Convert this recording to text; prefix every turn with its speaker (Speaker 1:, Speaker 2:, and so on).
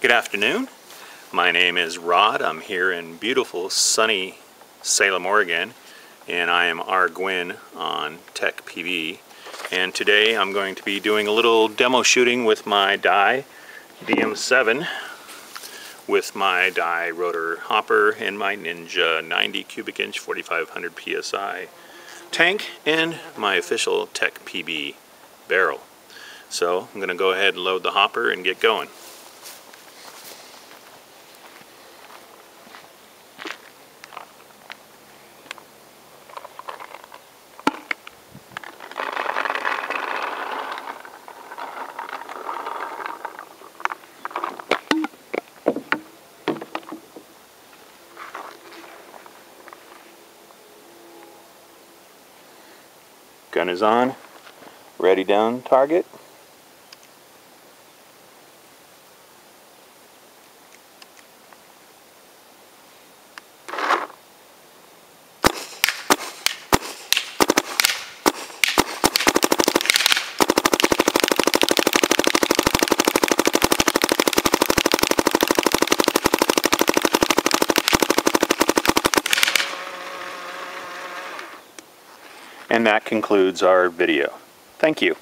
Speaker 1: Good afternoon. My name is Rod. I'm here in beautiful sunny Salem, Oregon, and I am R. Gwynn on Tech PB. And today I'm going to be doing a little demo shooting with my Dye DM7 with my Dye rotor hopper and my Ninja 90 cubic inch 4500 psi tank and my official Tech PB barrel. So I'm going to go ahead and load the hopper and get going. Gun is on, ready down target. And that concludes our video. Thank you.